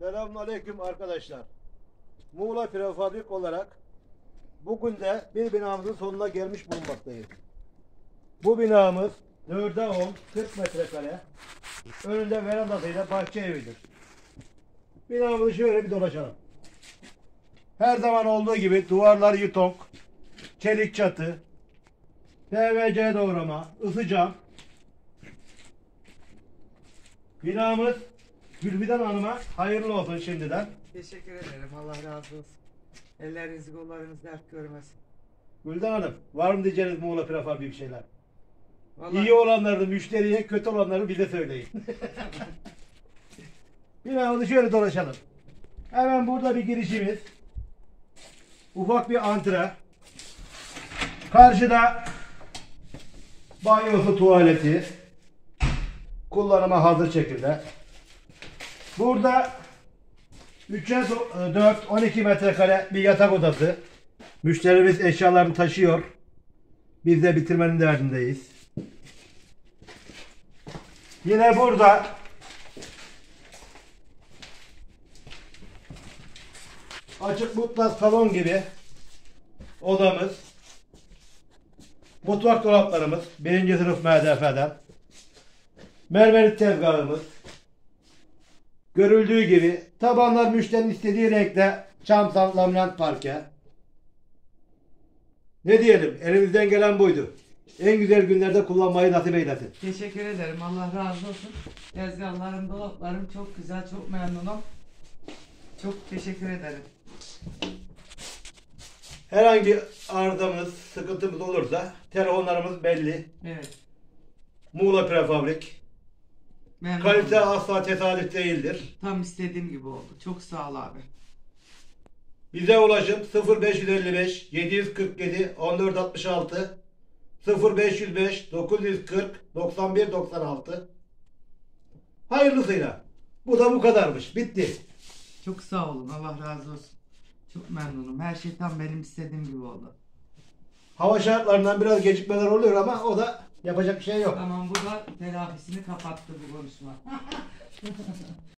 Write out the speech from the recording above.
Selamünaleyküm arkadaşlar. Muğla Prefabrik olarak bugün de bir binamızın sonuna gelmiş bulunmaktayız. Bu binamız 4'e 10, 40 metrekare. Önünde verandasıyla bahçe evidir. Binamızı şöyle bir dolaşalım. Her zaman olduğu gibi duvarlar yutonk, çelik çatı, PVC doğrama, ısı cam. Binamız Gülbiden Hanım'a hayırlı olsun şimdiden. Teşekkür ederim. Allah razı olsun. Ellerinizi kollarınız dert görmesin. Gülden Hanım var mı diyeceğiniz Muğla Prefabrik bir şeyler? Vallahi İyi olanları müşteriye, kötü olanları bize söyleyin. Binamızı şöyle dolaşalım. Hemen burada bir girişimiz. Ufak bir antre. Karşıda banyosu, tuvaleti. Kullanıma hazır şekilde. Burada 3'e 4, 12 metrekare bir yatak odası. Müşterimiz eşyalarını taşıyor. Biz de bitirmenin derdindeyiz. Yine burada açık mutlak salon gibi odamız. Mutfak dolaplarımız. Birinci sınıf MDF'den. Mermerik tezgahımız. Görüldüğü gibi tabanlar müşterinin istediği renkte çam sam laminat parke. Ne diyelim elimizden gelen buydu. En güzel günlerde kullanmayı nasip eylesin. teşekkür ederim. Allah razı olsun. Tezgahlarım, dolaplarım çok güzel. Çok memnunum. Çok teşekkür ederim. Herhangi arızamız, sıkıntımız olursa telefonlarımız belli. Evet. Muğla Prefabrik. Memnunum. Kalite asla tesadüf değildir. Tam istediğim gibi oldu. Çok sağ ol abi. Bize ulaşın 0555 747 1466 0505 940 91 96 Hayırlısıyla. Bu da bu kadarmış. Bitti. Çok sağ olun. Allah razı olsun. Çok memnunum. Her şey tam benim istediğim gibi oldu. Hava şartlarından biraz gecikmeler oluyor ama o da yapacak bir şey yok. Tamam bu da telafisini kapattı bu konuşma.